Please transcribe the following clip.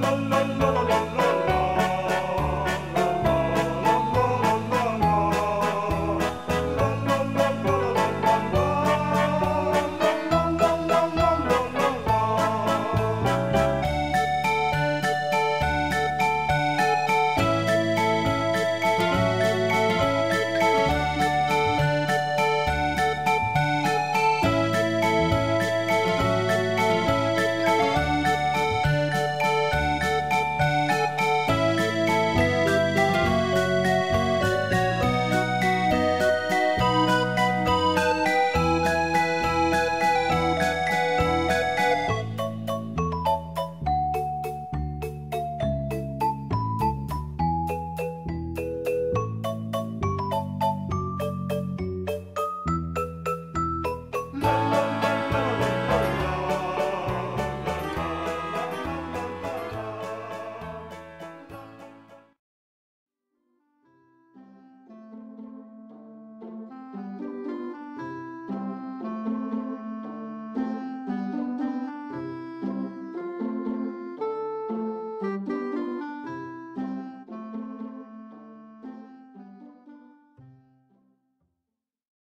no,